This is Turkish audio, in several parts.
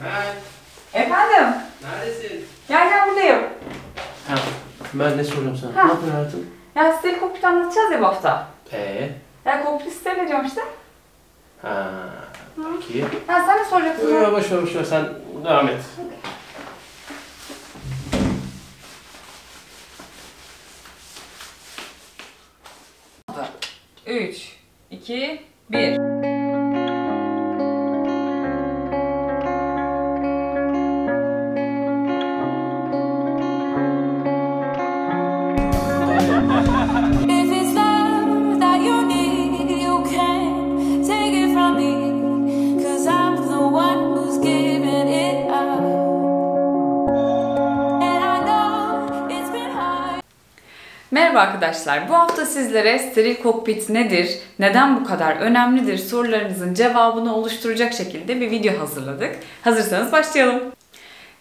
Mert, Efendim? neredesin? Gel gel buradayım. Ha, ben ne soracağım sana? Ha. Ne yapıyorsun hayatım? Ya siteli kokpit anlatacağız ya bu hafta. Ee, Ya kokpit siteli diyorum işte. ha, peki. Ha sen ne soracaksın? Yo, boş ver boş ver sen devam et. Üç, iki, bir. Merhaba arkadaşlar. Bu hafta sizlere steril kokpit nedir, neden bu kadar önemlidir sorularınızın cevabını oluşturacak şekilde bir video hazırladık. Hazırsanız başlayalım.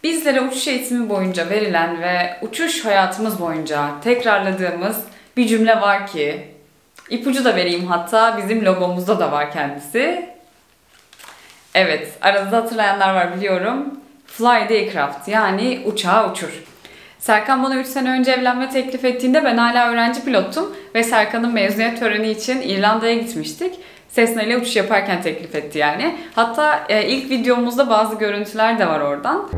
Bizlere uçuş eğitimi boyunca verilen ve uçuş hayatımız boyunca tekrarladığımız bir cümle var ki, ipucu da vereyim hatta bizim logomuzda da var kendisi. Evet, aranızda hatırlayanlar var biliyorum. Fly the aircraft yani uçağı uçur. Serkan bana 3 sene önce evlenme teklif ettiğinde ben hala öğrenci pilottum ve Serkan'ın mezuniyet töreni için İrlanda'ya gitmiştik. Cessna ile uçuş yaparken teklif etti yani. Hatta e, ilk videomuzda bazı görüntüler de var oradan.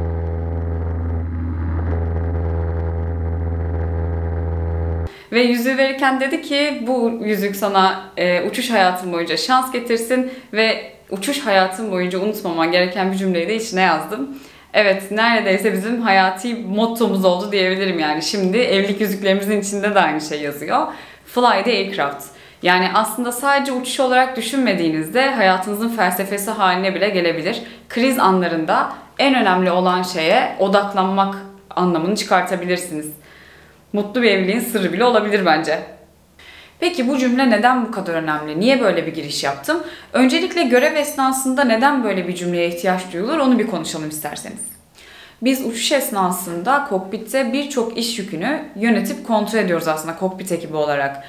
Ve yüzüğü verirken dedi ki bu yüzük sana e, uçuş hayatın boyunca şans getirsin ve uçuş hayatın boyunca unutmaman gereken bir cümleyi de içine yazdım. Evet neredeyse bizim hayati mottomuz oldu diyebilirim yani. Şimdi evlilik yüzüklerimizin içinde de aynı şey yazıyor. Fly the aircraft. Yani aslında sadece uçuş olarak düşünmediğinizde hayatınızın felsefesi haline bile gelebilir. Kriz anlarında en önemli olan şeye odaklanmak anlamını çıkartabilirsiniz. Mutlu bir evliliğin sırrı bile olabilir bence. Peki bu cümle neden bu kadar önemli? Niye böyle bir giriş yaptım? Öncelikle görev esnasında neden böyle bir cümleye ihtiyaç duyulur onu bir konuşalım isterseniz. Biz uçuş esnasında kokpitte birçok iş yükünü yönetip kontrol ediyoruz aslında kokpit ekibi olarak.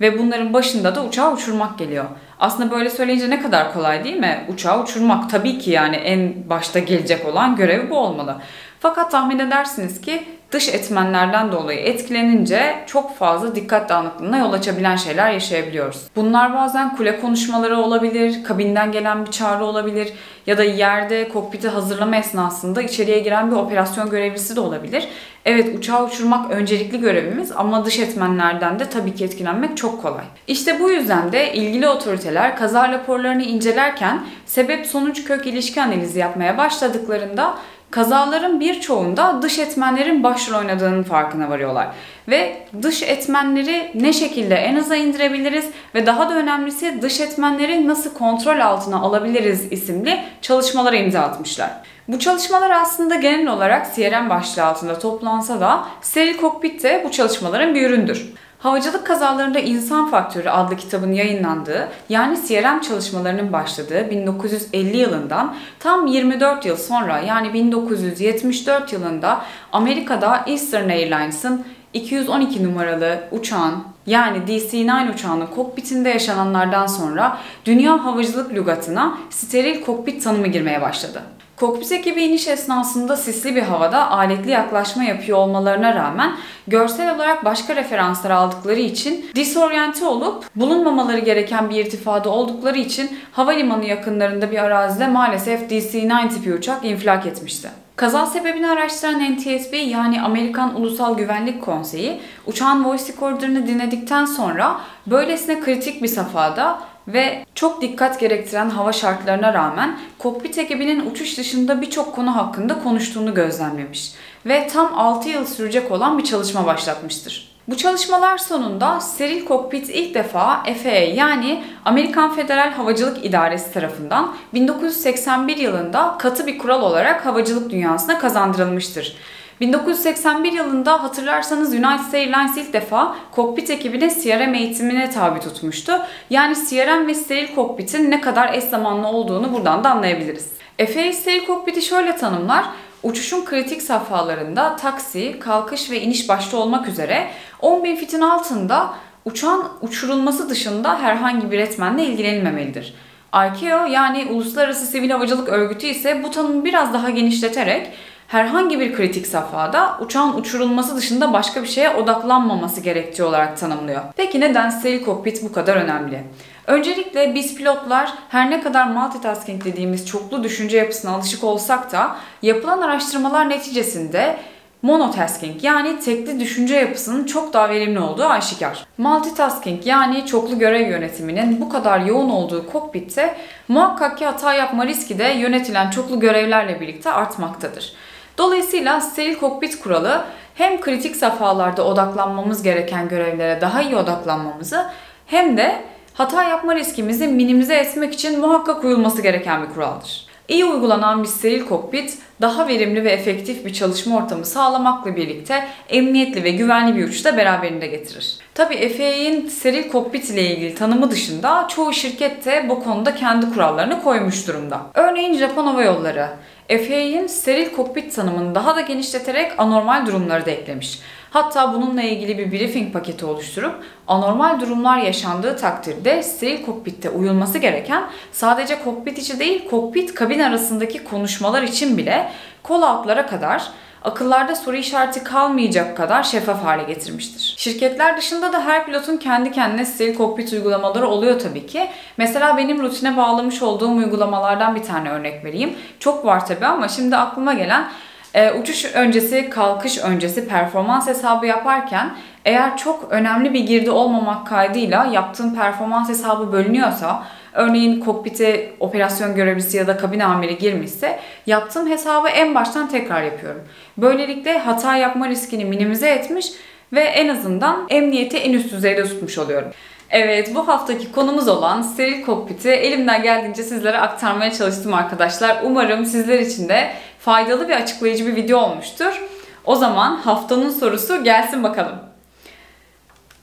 Ve bunların başında da uçağı uçurmak geliyor. Aslında böyle söyleyince ne kadar kolay değil mi? Uçağı uçurmak tabii ki yani en başta gelecek olan görevi bu olmalı. Fakat tahmin edersiniz ki dış etmenlerden dolayı etkilenince çok fazla dikkat dağınıklığına yol açabilen şeyler yaşayabiliyoruz. Bunlar bazen kule konuşmaları olabilir, kabinden gelen bir çağrı olabilir ya da yerde kokpiti hazırlama esnasında içeriye giren bir operasyon görevlisi de olabilir. Evet uçağı uçurmak öncelikli görevimiz ama dış etmenlerden de tabii ki etkilenmek çok kolay. İşte bu yüzden de ilgili otoriteler kaza raporlarını incelerken sebep sonuç kök ilişki analizi yapmaya başladıklarında kazaların birçoğunda dış etmenlerin başrol oynadığının farkına varıyorlar. Ve dış etmenleri ne şekilde en aza indirebiliriz ve daha da önemlisi dış etmenleri nasıl kontrol altına alabiliriz isimli çalışmalara imza atmışlar. Bu çalışmalar aslında genel olarak CRM başlığı altında toplansa da steril kokpit de bu çalışmaların bir üründür. Havacılık kazalarında insan faktörü adlı kitabın yayınlandığı yani CRM çalışmalarının başladığı 1950 yılından tam 24 yıl sonra yani 1974 yılında Amerika'da Eastern Airlines'ın 212 numaralı uçağın yani DC-9 uçağının kokpitinde yaşananlardan sonra dünya havacılık lügatına steril kokpit tanımı girmeye başladı. Kokpit ekibi iniş esnasında sisli bir havada aletli yaklaşma yapıyor olmalarına rağmen görsel olarak başka referanslar aldıkları için disoryante olup bulunmamaları gereken bir irtifada oldukları için havalimanı yakınlarında bir arazide maalesef DC-9 tipi uçak infilak etmişti. Kaza sebebini araştıran NTSB yani Amerikan Ulusal Güvenlik Konseyi uçağın voice recorder'ını dinledikten sonra böylesine kritik bir safhada ve çok dikkat gerektiren hava şartlarına rağmen kokpit ekibinin uçuş dışında birçok konu hakkında konuştuğunu gözlemlemiş ve tam 6 yıl sürecek olan bir çalışma başlatmıştır. Bu çalışmalar sonunda steril kokpit ilk defa FAA yani Amerikan Federal Havacılık İdaresi tarafından 1981 yılında katı bir kural olarak havacılık dünyasına kazandırılmıştır. 1981 yılında hatırlarsanız United Airlines ilk defa kokpit ekibine CRM eğitimine tabi tutmuştu. Yani CRM ve steril kokpitin ne kadar eş zamanlı olduğunu buradan da anlayabiliriz. FAA steril kokpiti şöyle tanımlar. Uçuşun kritik safhalarında taksi, kalkış ve iniş başta olmak üzere 10.000 fitin altında uçağın uçurulması dışında herhangi bir etmenle ilgilenilmemelidir. ICAO yani Uluslararası Sivil Havacılık Örgütü ise bu tanımı biraz daha genişleterek herhangi bir kritik safhada uçağın uçurulması dışında başka bir şeye odaklanmaması gerektiği olarak tanımlıyor. Peki neden steril kokpit bu kadar önemli? Öncelikle biz pilotlar her ne kadar multitasking dediğimiz çoklu düşünce yapısına alışık olsak da yapılan araştırmalar neticesinde monotasking yani tekli düşünce yapısının çok daha verimli olduğu aşikar. Multitasking yani çoklu görev yönetiminin bu kadar yoğun olduğu kokpitte muhakkak ki hata yapma riski de yönetilen çoklu görevlerle birlikte artmaktadır. Dolayısıyla steril kokpit kuralı hem kritik safhalarda odaklanmamız gereken görevlere daha iyi odaklanmamızı hem de hata yapma riskimizi minimize etmek için muhakkak uyulması gereken bir kuraldır. İyi uygulanan bir steril kokpit daha verimli ve efektif bir çalışma ortamı sağlamakla birlikte emniyetli ve güvenli bir uçuş da beraberinde getirir. Tabi FAA'nin steril kokpit ile ilgili tanımı dışında çoğu şirket de bu konuda kendi kurallarını koymuş durumda. Örneğin Japon Hava Yolları FAA'nin steril kokpit tanımını daha da genişleterek anormal durumları da eklemiş. Hatta bununla ilgili bir briefing paketi oluşturup anormal durumlar yaşandığı takdirde steril kokpitte uyulması gereken sadece kokpit içi değil kokpit kabin arasındaki konuşmalar için bile kol altlara kadar akıllarda soru işareti kalmayacak kadar şeffaf hale getirmiştir. Şirketler dışında da her pilotun kendi kendine steril kokpit uygulamaları oluyor tabii ki. Mesela benim rutine bağlamış olduğum uygulamalardan bir tane örnek vereyim. Çok var tabii ama şimdi aklıma gelen e, uçuş öncesi, kalkış öncesi performans hesabı yaparken eğer çok önemli bir girdi olmamak kaydıyla yaptığım performans hesabı bölünüyorsa Örneğin kokpite operasyon görevlisi ya da kabin amiri girmişse yaptığım hesabı en baştan tekrar yapıyorum. Böylelikle hata yapma riskini minimize etmiş ve en azından emniyeti en üst düzeyde tutmuş oluyorum. Evet bu haftaki konumuz olan steril kokpiti elimden geldiğince sizlere aktarmaya çalıştım arkadaşlar. Umarım sizler için de faydalı ve açıklayıcı bir video olmuştur. O zaman haftanın sorusu gelsin bakalım.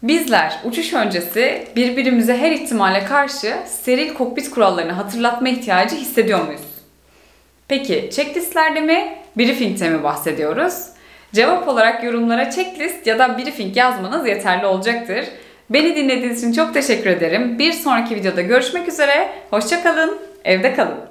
Bizler uçuş öncesi birbirimize her ihtimale karşı steril kokpit kurallarını hatırlatma ihtiyacı hissediyor muyuz? Peki checklistlerde mi, briefingte mi bahsediyoruz? Cevap olarak yorumlara checklist ya da briefing yazmanız yeterli olacaktır. Beni dinlediğiniz için çok teşekkür ederim. Bir sonraki videoda görüşmek üzere. Hoşçakalın, evde kalın.